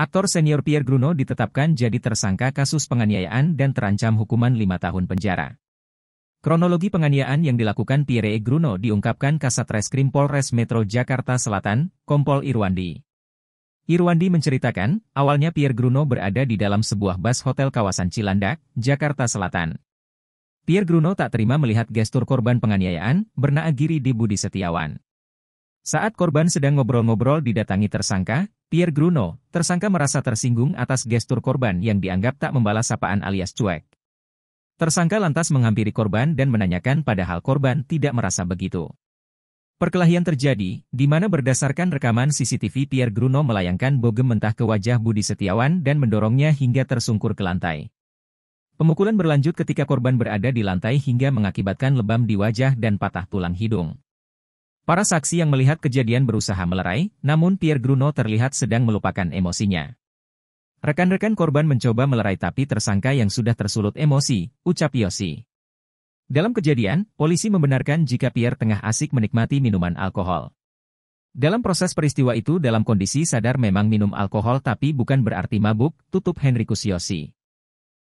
Aktor senior Pierre Gruno ditetapkan jadi tersangka kasus penganiayaan dan terancam hukuman lima tahun penjara. Kronologi penganiayaan yang dilakukan Pierre Gruno diungkapkan Kasat Reskrim Polres Metro Jakarta Selatan, Kompol Irwandi. Irwandi menceritakan, awalnya Pierre Gruno berada di dalam sebuah bus hotel kawasan Cilandak, Jakarta Selatan. Pierre Gruno tak terima melihat gestur korban penganiayaan, Giri di Budi Setiawan. Saat korban sedang ngobrol-ngobrol didatangi tersangka, Pierre Gruno, tersangka merasa tersinggung atas gestur korban yang dianggap tak membalas sapaan alias cuek. Tersangka lantas menghampiri korban dan menanyakan padahal korban tidak merasa begitu. Perkelahian terjadi, di mana berdasarkan rekaman CCTV Pierre Gruno melayangkan bogem mentah ke wajah Budi Setiawan dan mendorongnya hingga tersungkur ke lantai. Pemukulan berlanjut ketika korban berada di lantai hingga mengakibatkan lebam di wajah dan patah tulang hidung. Para saksi yang melihat kejadian berusaha melerai, namun Pierre Gruno terlihat sedang melupakan emosinya. Rekan-rekan korban mencoba melerai tapi tersangka yang sudah tersulut emosi, ucap Yosi. Dalam kejadian, polisi membenarkan jika Pierre tengah asik menikmati minuman alkohol. Dalam proses peristiwa itu dalam kondisi sadar memang minum alkohol tapi bukan berarti mabuk, tutup Henrikus Yosi.